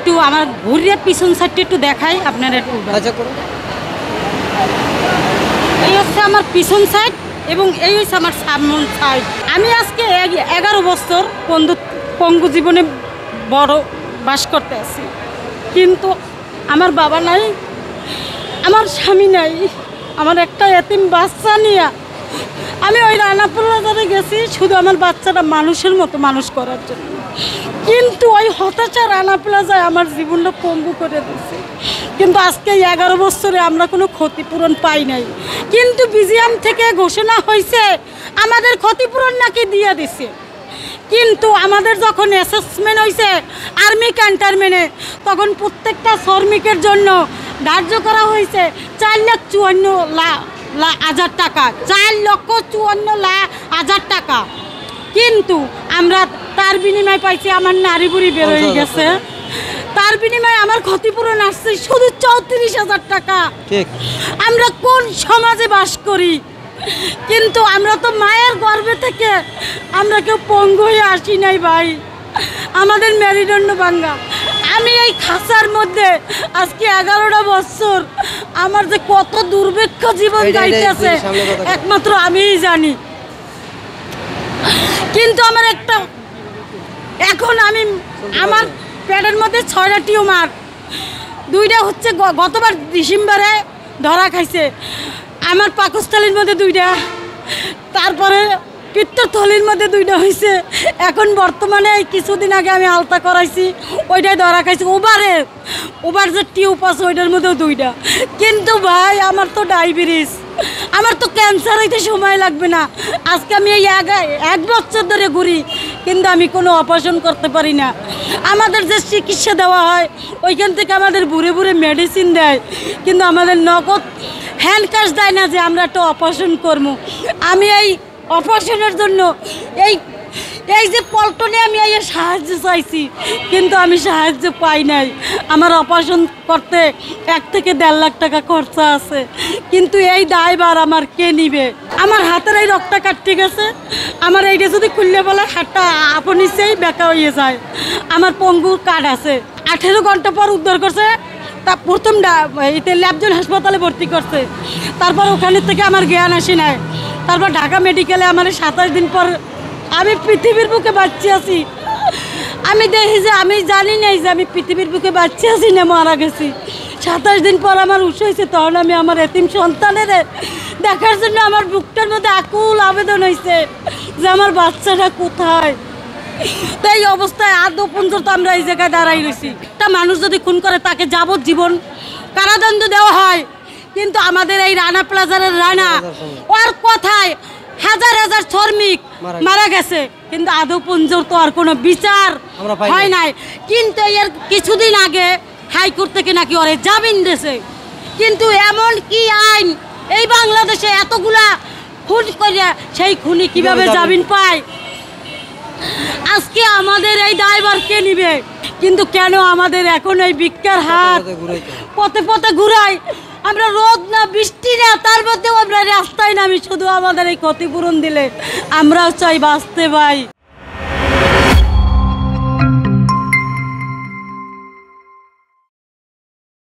একটু আমার ঘুরিয়ে পিছন সাইডটা একটু দেখাই আপনারা একটু আচ্ছা করুন। এই হচ্ছে আমার পিছন সাইড এবং এই হচ্ছে আমার সামন সাইড। আমি আজকে এগ- এগারো বছর পঙ্গু পঙ্গু জীবনে বড় বাস করতে আছি। কিন্তু আমার বাবা নাই আমার স্বামী নাই আমার একটা এতিম বাচ্চা নিয়ে আমি ওই রানাপুর বাজারে গেছি শুধু আমার বাচ্চাটা মানুষের মতো মানুষ করার জন্য। কিন্তু ওই হতাশা রানা প্লাজায় আমার জীবনটা পঙ্গু করে দিচ্ছে কিন্তু আজকে এগারো বছরে আমরা কোনো ক্ষতিপূরণ পাই নাই। কিন্তু বিজিএম থেকে ঘোষণা হয়েছে, আমাদের ক্ষতিপূরণ নাকি দিয়ে দিছে। কিন্তু আমাদের যখন অ্যাসেসমেন্ট হয়েছে আর্মি ক্যান্টারমেন্টে তখন প্রত্যেকটা শ্রমিকের জন্য ধার্য করা হয়েছে চার লাখ চুয়ান্ন লা লা, হাজার টাকা। চার লক্ষ চুয়ান্ন লাখ হাজার টাকা। কিন্তু আমরা তার বিনিময়ে পাইছি আমার নারী বুড়ি বেরোয় গেছে। তার বিনিময়ে আমার ক্ষতিপূরণ আসছে শুধু চৌত্রিশ হাজার টাকা। আমরা কোন সমাজে বাস করি? কিন্তু আমরা তো মায়ের গর্ভে থেকে আমরা কেউ পঙ্গু হয়ে আসি নাই ভাই। আমাদের মেরুদণ্ড ভাঙ্গা আমি এই খাসার মধ্যে আজকে এগারোটা বছর আমার যে কত দুর্ভিক্ষ জীবন যাইতেছে। একমাত্র আমিই জানি। কিন্তু আমার একটা এখন আমি আমার পেটের মধ্যে ছয়টা টিউমার। দুইটা হচ্ছে গতবার ডিসেম্বরে ধরা খাইছে। আমার পাকস্থলীর মধ্যে দুইটা, তারপরে পিত্তথলির মধ্যে দুইটা হয়েছে এখন বর্তমানে কিছুদিন আগে আমি আলতা করাইছি, ওইটাই ধরা খাইছি। ওভারে ওবার যে টিউব আছে, ওইটার মধ্যেও দুইটা। কিন্তু ভাই, আমার তো ডায়াবেটিস, আমার তো ক্যান্সার হইতে সময় লাগবে না। আজকে আমি এই এক বছর ধরে ঘুরি। কিন্তু আমি কোনো অপারেশন করতে পারি না। আমাদের যে চিকিৎসা দেওয়া হয়, ওইখান থেকে আমাদের বুড়ে বুড়ে মেডিসিন দেয়। কিন্তু আমাদের নগদ হ্যান্ড ক্যাশ দেয় না যে আমরা একটা অপারেশন করব। আমি এই অপারেশনের জন্য এই এই যে পল্টনে আমি এই সাহায্য চাইছি, কিন্তু আমি সাহায্য পাই নাই। আমার অপারেশন করতে এক থেকে দেড় লাখ টাকা খরচা আছে, কিন্তু এই দায়বার আমার কে নিবে? আমার হাতের এই রক্তটা কাটতে গেছে, আমার এইটা যদি খুললে বলে হাতটা আপনি সেই বেকা হয়ে যায়। আমার পঙ্গুর কার্ড আছে, আঠেরো ঘণ্টা পর উদ্ধার করছে, তা প্রথম এতে ল্যাবজন হাসপাতালে ভর্তি করছে। তারপর ওখানের থেকে আমার জ্ঞান আসি নাই। তারপর ঢাকা মেডিকেলে আমার সাতাশ দিন পর আমি পৃথিবীর বুকে বাচ্চা আছি। আমি দেখি যে, আমি জানি নাই যে আমি পৃথিবীর বুকে বাচ্চা আছি না মারা গেছি। সাতাশ দিন পর আমার উৎস হয়েছে, তখন আমি আমার এতিম সন্তানের দেখার জন্য আমার বুকটার মধ্যে আকুল আবেদন হয়েছে যে আমার বাচ্চাটা কোথায়। তো এই অবস্থায় আদৌ পর্যন্ত আমরা এই জায়গায় দাঁড়াই রয়েছি। একটা মানুষ যদি খুন করে, তাকে যাবজ্জীবন কারাদণ্ড দেওয়া হয়। কিন্তু আমাদের এই রানা প্লাজারের রানা ওর কথায় হাজার হাজার শ্রমিক মারা গেছে। কিন্তু আদৌ পর্যন্ত তো আর কোনো বিচার হয় নাই। কিন্তু এর কিছুদিন আগে হাইকোর্ট থেকে নাকি ওরে জামিন দিয়েছে। কিন্তু এমন কি আইন? এই বাংলাদেশে এতগুলা খুন করে সেই খুনি কীভাবে জামিন? পায়? আজকে আমাদের এই ড্রাইভার কে নিবে? কিন্তু কেন আমাদের এখন এই ভিক্ষার হাত? পথে পথে পথে ঘুরাই। আমরা রোদ না, বৃষ্টি না, তার মধ্যেও আমরা রাস্তায় নামি, শুধু আমাদের এই ক্ষতিপূরণ দিলে। আমরাও চাই বাঁচতে ভাই